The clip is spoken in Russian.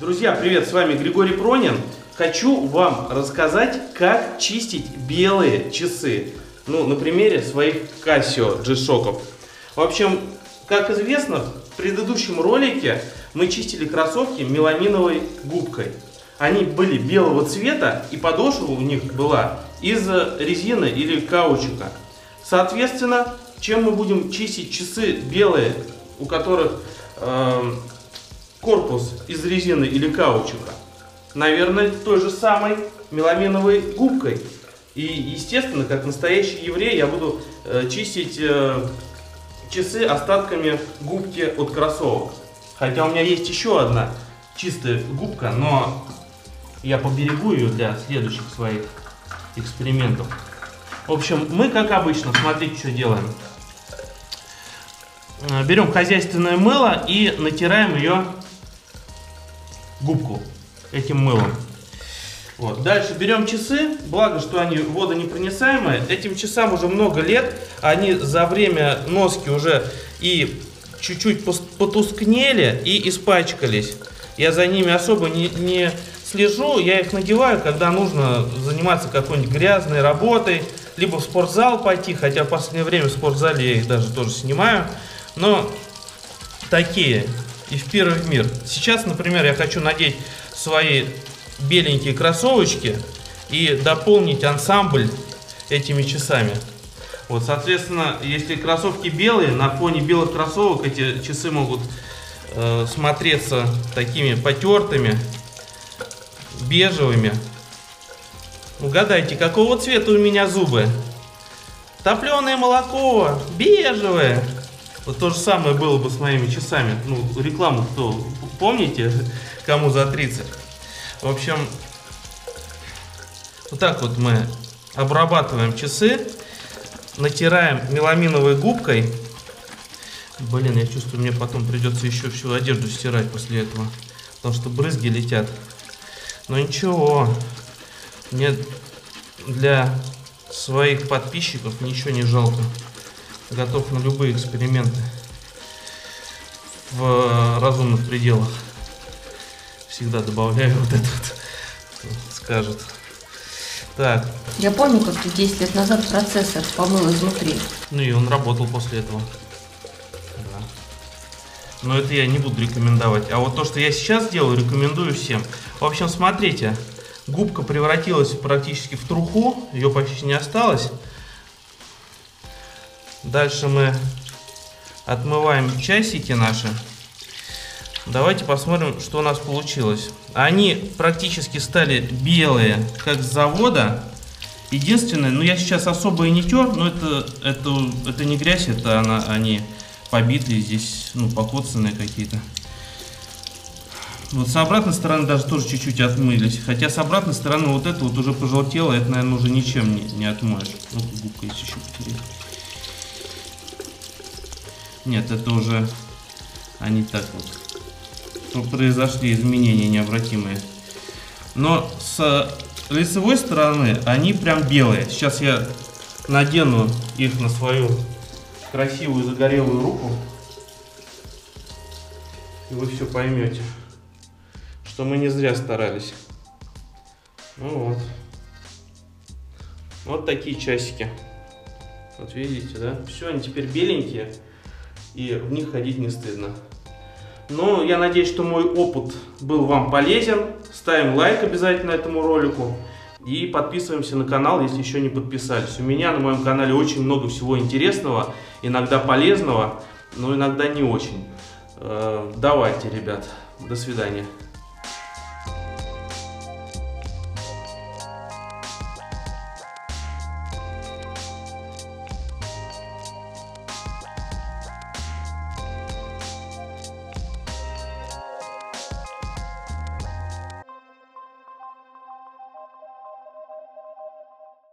Друзья, привет, с вами Григорий Пронин. Хочу вам рассказать, как чистить белые часы. Ну, на примере своих Casio G-Shock. В общем, как известно, в предыдущем ролике мы чистили кроссовки меламиновой губкой. Они были белого цвета, и подошва у них была из резины или каучука. Соответственно, чем мы будем чистить часы белые, у которых э, корпус из резины или каучука? Наверное, той же самой меламиновой губкой. И, естественно, как настоящий еврей, я буду э, чистить э, часы остатками губки от кроссовок. Хотя у меня есть еще одна чистая губка, но я поберегу ее для следующих своих экспериментов. В общем, мы, как обычно, смотрите, что делаем. Э, берем хозяйственное мыло и натираем ее губку этим мылом. Вот. Дальше берем часы, благо, что они водонепроницаемые. Этим часам уже много лет, они за время носки уже и чуть-чуть потускнели и испачкались. Я за ними особо не, не слежу, я их надеваю, когда нужно заниматься какой-нибудь грязной работой, либо в спортзал пойти, хотя в последнее время в спортзале я их даже тоже снимаю. Но такие и в первый мир. Сейчас, например, я хочу надеть свои беленькие кроссовочки и дополнить ансамбль этими часами. Вот, соответственно, если кроссовки белые, на фоне белых кроссовок эти часы могут э, смотреться такими потертыми, бежевыми. Угадайте, какого цвета у меня зубы? Топленое молоко, бежевое. Вот то же самое было бы с моими часами. Ну, рекламу кто помните, кому за 30. В общем, вот так вот мы обрабатываем часы, натираем меламиновой губкой. Блин, я чувствую, мне потом придется еще всю одежду стирать после этого, потому что брызги летят. Но ничего, мне для своих подписчиков ничего не жалко. Готов на любые эксперименты в разумных пределах всегда добавляю вот этот, скажет. Так. Я помню, как ты 10 лет назад процессор помыл изнутри. Ну и он работал после этого. Да. Но это я не буду рекомендовать. А вот то, что я сейчас делаю, рекомендую всем. В общем, смотрите. Губка превратилась практически в труху. Ее почти не осталось. Дальше мы отмываем часики наши. Давайте посмотрим, что у нас получилось. Они практически стали белые, как с завода. Единственное, ну я сейчас особо и не тер, но это, это, это не грязь, это она, они побитые здесь, ну, покоцанные какие-то. Вот с обратной стороны даже тоже чуть-чуть отмылись. Хотя с обратной стороны вот это вот уже пожелтело, это, наверное, уже ничем не, не отмоешь. Ну, губка есть еще потереть. Нет, это уже они так вот произошли изменения необратимые. Но с лицевой стороны они прям белые. Сейчас я надену их на свою красивую загорелую руку. И вы все поймете, что мы не зря старались. Ну вот. Вот такие часики. Вот видите, да? Все, они теперь беленькие. И в них ходить не стыдно. Ну, я надеюсь, что мой опыт был вам полезен. Ставим лайк обязательно этому ролику. И подписываемся на канал, если еще не подписались. У меня на моем канале очень много всего интересного, иногда полезного, но иногда не очень. Э, давайте, ребят. До свидания.